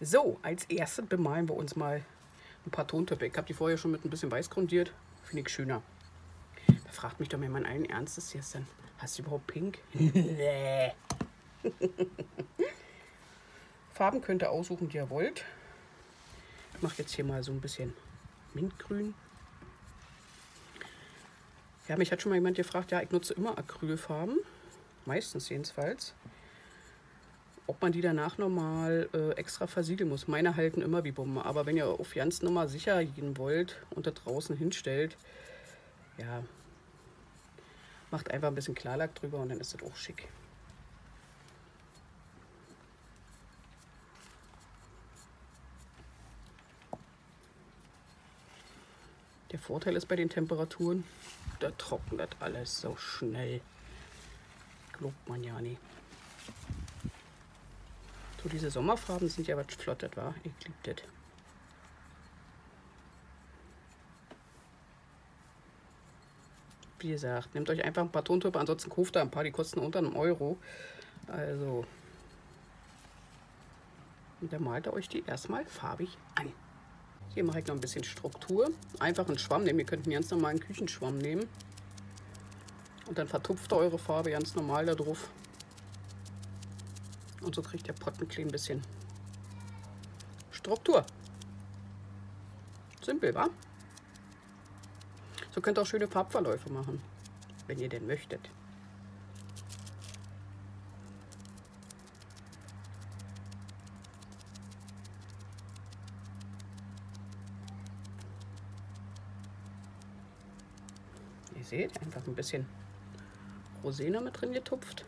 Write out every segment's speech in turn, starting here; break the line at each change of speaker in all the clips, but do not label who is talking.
So, als erstes bemalen wir uns mal ein paar Tontöpfe. Ich habe die vorher schon mit ein bisschen weiß grundiert. Finde ich schöner. Da fragt mich doch mal allen Ernstes jetzt dann, hast du überhaupt pink? nee. Farben könnt ihr aussuchen, die ihr wollt. Ich mache jetzt hier mal so ein bisschen Mintgrün. Ja, mich hat schon mal jemand gefragt, ja, ich nutze immer Acrylfarben. Meistens jedenfalls ob man die danach nochmal äh, extra versiegeln muss. Meine halten immer wie Bombe, aber wenn ihr auf ganz Nummer sicher gehen wollt und da draußen hinstellt, ja, macht einfach ein bisschen Klarlack drüber und dann ist das auch schick. Der Vorteil ist bei den Temperaturen, da trocknet alles so schnell. Glaubt man ja nicht. So, diese Sommerfarben sind ja was flottet, war. Ich liebe das. Wie gesagt, nehmt euch einfach ein paar Tontöpfe, ansonsten kauft ihr ein paar, die kosten unter einem Euro. Also, und dann malt ihr euch die erstmal farbig an. Hier mache ich noch ein bisschen Struktur. Einfach einen Schwamm nehmen. Ihr könnt einen ganz normalen Küchenschwamm nehmen. Und dann vertupft ihr eure Farbe ganz normal da drauf. Und so kriegt der Pottenklee ein bisschen Struktur. Simpel, wa? So könnt ihr auch schöne Farbverläufe machen, wenn ihr denn möchtet. Ihr seht, einfach ein bisschen Rosine mit drin getupft.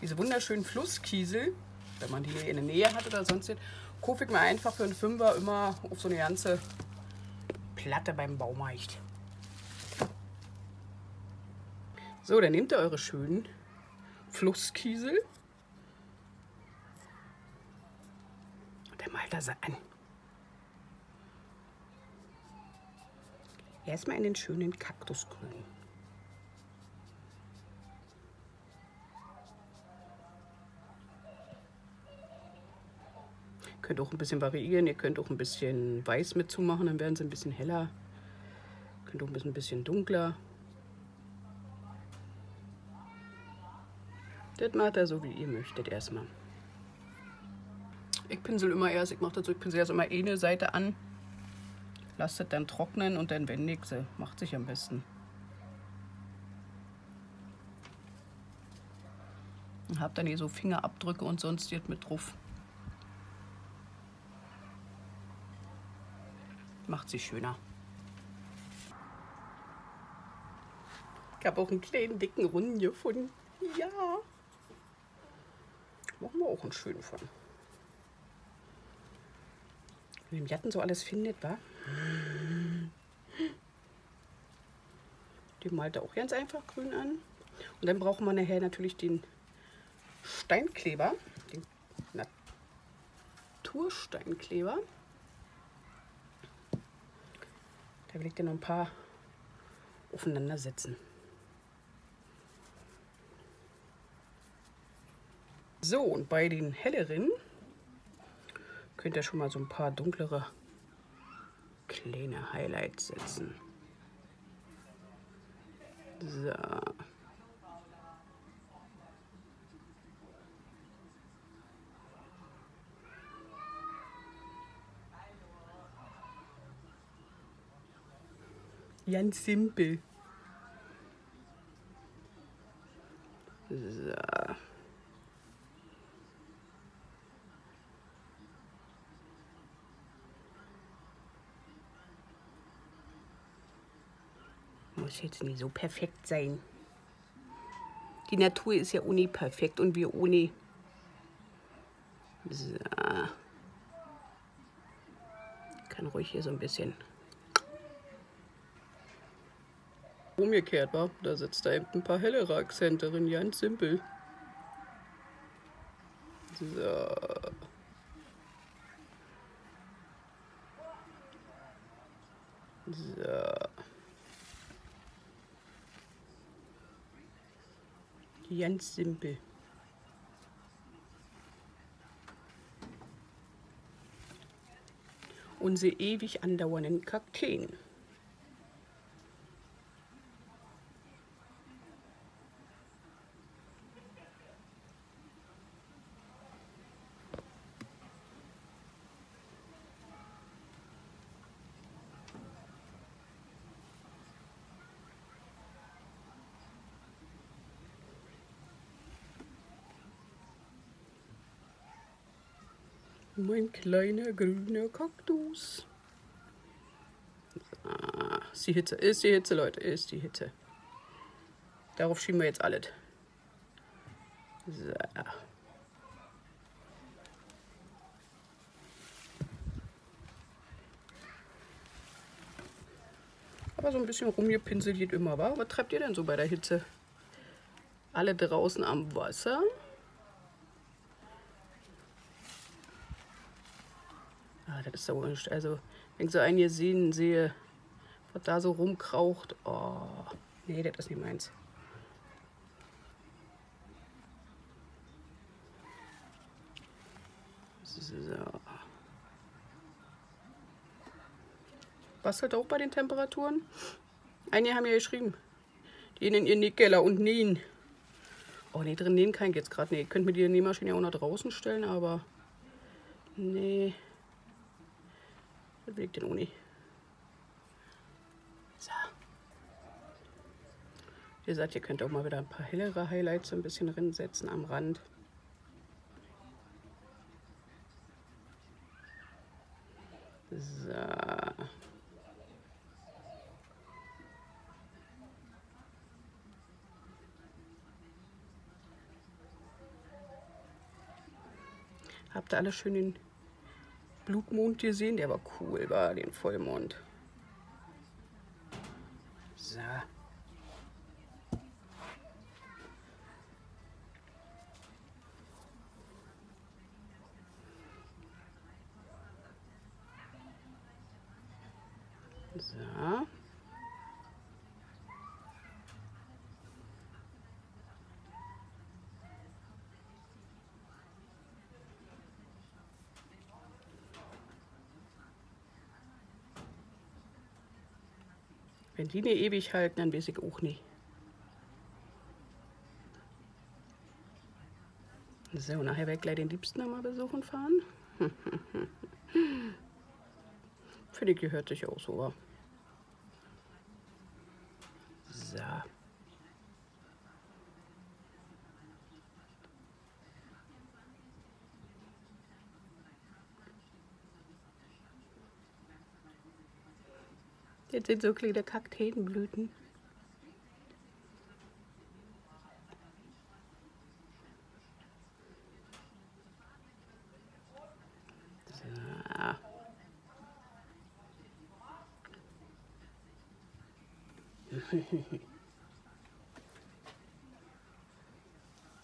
Diese wunderschönen Flusskiesel, wenn man die in der Nähe hat oder sonst, kaufe ich mir einfach für einen Fünfer immer auf so eine ganze Platte beim Baumarkt. So, dann nehmt ihr eure schönen Flusskiesel und dann malt ihr sie an. Erstmal in den schönen Kaktusgrün. Könnt auch ein bisschen variieren. Ihr könnt auch ein bisschen weiß mit zumachen, dann werden sie ein bisschen heller. Könnt auch ein bisschen, dunkler. Das macht er so, wie ihr möchtet erstmal. Ich pinsel immer erst, ich mache das ich pinsel erst immer eine Seite an. Lasst es dann trocknen und dann wende ich sie. Macht sich am besten. Und habt dann hier so Fingerabdrücke und sonst mit drauf. Macht sie schöner. Ich habe auch einen kleinen, dicken Runden gefunden. Ja. Machen wir auch einen schönen von. Wie im Jatten so alles findet, wa? Die malt er auch ganz einfach grün an. Und dann brauchen wir nachher natürlich den Steinkleber, den Natursteinkleber. Da will ich dir noch ein paar aufeinander setzen. So, und bei den helleren könnt ihr schon mal so ein paar dunklere kleine Highlights setzen. So. Ganz simpel. So. Muss jetzt nicht so perfekt sein. Die Natur ist ja uni perfekt und wir ohne. So. Kann ruhig hier so ein bisschen Umgekehrt war, da sitzt da eben ein paar hellere Akzente drin, ganz simpel. So. So. Ganz simpel. Unsere ewig andauernden Kakteen. Mein kleiner grüner Kaktus. Ah, ist die Hitze, ist die Hitze, Leute, ist die Hitze. Darauf schieben wir jetzt alles. So. Aber so ein bisschen rumgepinselt geht immer, wa? Was treibt ihr denn so bei der Hitze? Alle draußen am Wasser? Ah, das ist so wurscht. Also, wenn ich so einen hier sehen sehe, was da so rumkraucht. Oh, nee, das ist nicht meins. So. Bastelt auch bei den Temperaturen? Einige haben ja geschrieben. Die in ihren Nähkeller und nähen. Oh nee, drin nähen kann ich jetzt gerade. Nee, ich könnte mir die Nähmaschine auch nach draußen stellen, aber nee. Das will ich auch nicht. So. Wie gesagt, ihr könnt auch mal wieder ein paar hellere Highlights so ein bisschen reinsetzen am Rand. So. Habt ihr alle schön den Blutmond gesehen? Der war cool, war den Vollmond. So. Wenn die nicht ewig halten, dann weiß ich auch nicht. So, nachher werde ich gleich den Liebsten nochmal besuchen fahren. Finde ich, gehört sich auch so. So. Jetzt sind so kleine Kakteenblüten.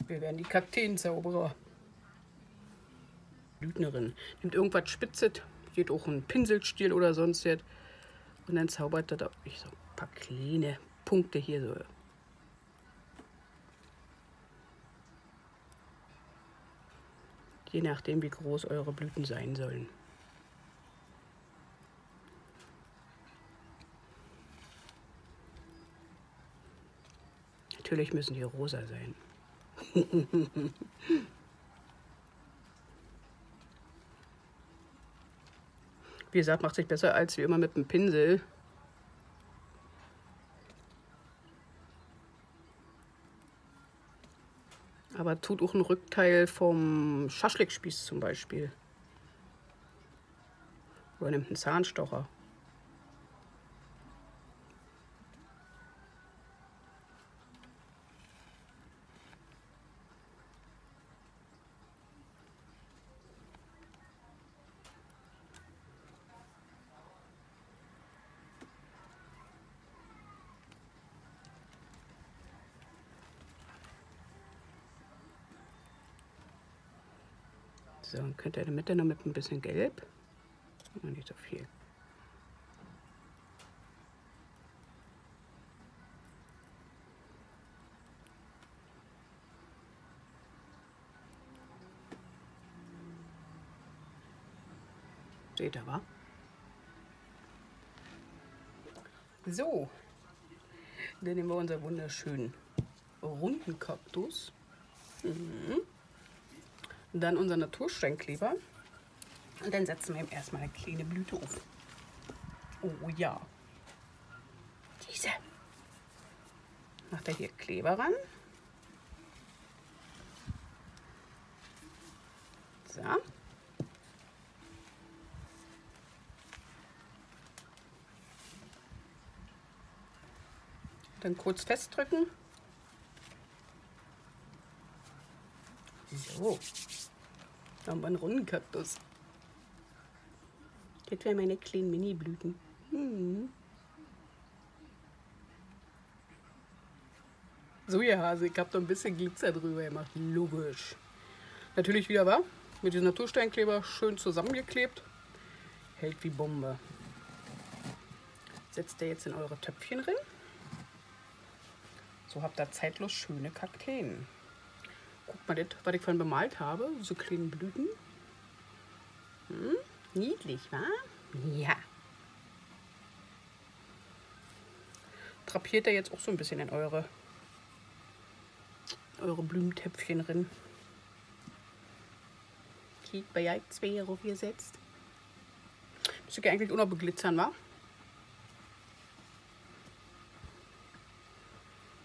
Wir werden die Kakteenzauberer. Blütnerin. Nimmt irgendwas Spitzet, geht auch ein Pinselstiel oder sonst jetzt. Und dann zaubert er da ich so ein paar kleine Punkte hier so. Je nachdem, wie groß eure Blüten sein sollen. Natürlich müssen die rosa sein. Wie gesagt, macht sich besser als wie immer mit dem Pinsel. Aber tut auch ein Rückteil vom Schaschlikspieß zum Beispiel. Oder nimmt einen Zahnstocher. So, dann könnt ihr in der Mitte noch mit ein bisschen Gelb. Nicht so viel. Seht ihr, wa? So, dann nehmen wir unseren wunderschönen runden Kaktus. Mhm. Dann unser Natursteinkleber. Und dann setzen wir ihm erstmal eine kleine Blüte auf. Oh ja. Diese. Macht er hier Kleber ran. So. Dann kurz festdrücken. So. Da haben wir einen runden Kaktus. Das wären meine kleinen Mini-Blüten. Hm. So, ihr Hase, ich habe da ein bisschen Glitzer drüber gemacht. Logisch. Natürlich wieder war mit diesem Natursteinkleber schön zusammengeklebt. Hält wie Bombe. Setzt ihr jetzt in eure Töpfchen rein. So habt ihr zeitlos schöne Kakteen. Guckt mal, das, was ich vorhin bemalt habe. So kleine Blüten. Hm? Niedlich, wa? Ja. Drapiert ihr jetzt auch so ein bisschen in eure, eure Blumentöpfchen drin. Kiek bei euch zwei aufgesetzt. Müsste ich eigentlich auch noch beglitzern, wa?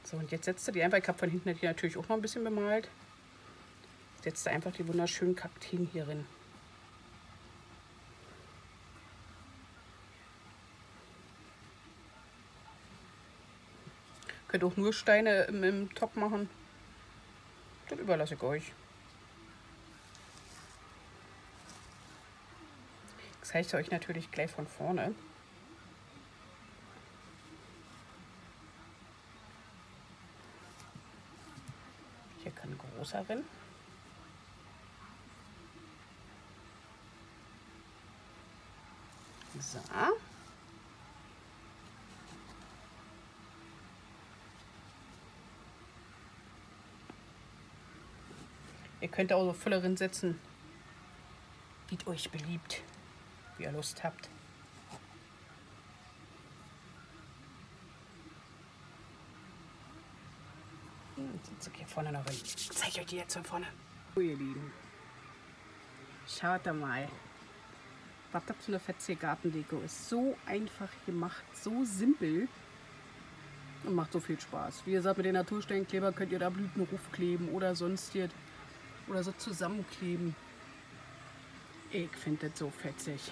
So, und jetzt setzt du die einfach, ich habe von hinten natürlich auch noch ein bisschen bemalt. Setzt du einfach die wunderschönen Kakteen hier rein. Könnt auch nur Steine im, im Top machen. Das überlasse ich euch. Das zeige ich euch natürlich gleich von vorne. Hier kann ein großer rein. So. Ihr könnt auch so Füllerin setzen, wie euch beliebt, wie ihr Lust habt. Hm, Jetzt hier vorne noch rein. Ich zeige euch die jetzt von vorne. So, ihr Lieben. Schaut da mal. Was das für eine fetzige Gartendeko ist. So einfach gemacht, so simpel und macht so viel Spaß. Wie gesagt, mit den Natursteinkleber könnt ihr da Blüten raufkleben oder sonstiges oder so zusammenkleben. Ich finde das so fetzig.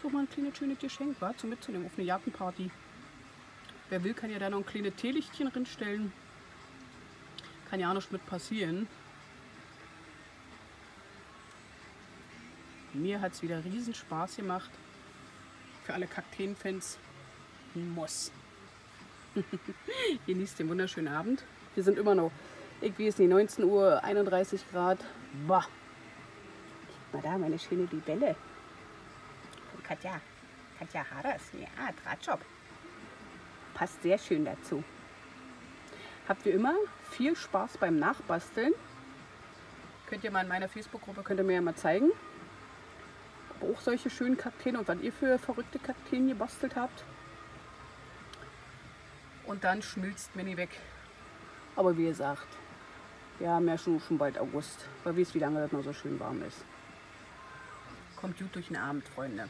So mal ein kleines schönes Geschenk war zum mitzunehmen auf eine Jagdparty. Wer will, kann ja da noch ein kleines Teelichtchen rinstellen. Kann ja auch nicht mit passieren. Mir hat es wieder riesen Spaß gemacht. Für alle Kakteenfans muss. Genießt den wunderschönen Abend. Wir sind immer noch, ich weiß nicht, 19 Uhr, 31 Grad. Boah. Guck mal da, meine schöne Libelle. Von Katja. Katja Haras. Ja, Drahtjob. Passt sehr schön dazu. Habt wie immer viel Spaß beim Nachbasteln. Könnt ihr mal in meiner Facebook-Gruppe, könnt ihr mir ja mal zeigen. Auch solche schönen Kakteen und was ihr für verrückte Kakteen gebastelt habt. Und dann schmilzt Mini weg. Aber wie gesagt, wir haben ja schon, schon bald August. Wer weiß, wie lange das noch so schön warm ist. Kommt gut durch den Abend, Freunde.